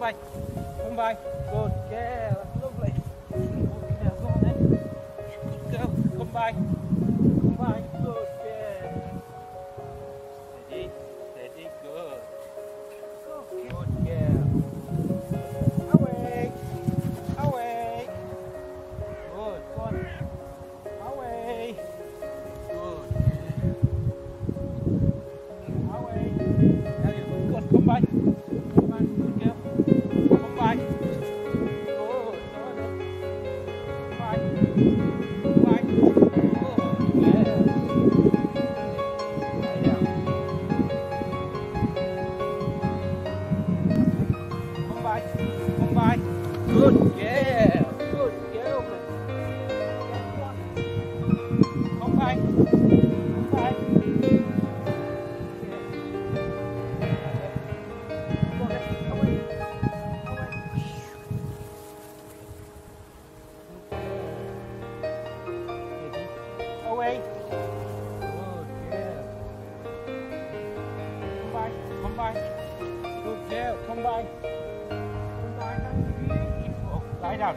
come by. Come by. Good girl. Lovely. Good girl. Come on then. Good girl. Come by. Good girl. Good girl. không bay Away. Good girl. Come by. Come by. Good girl. Come by. Come by. That's beautiful. Lie down.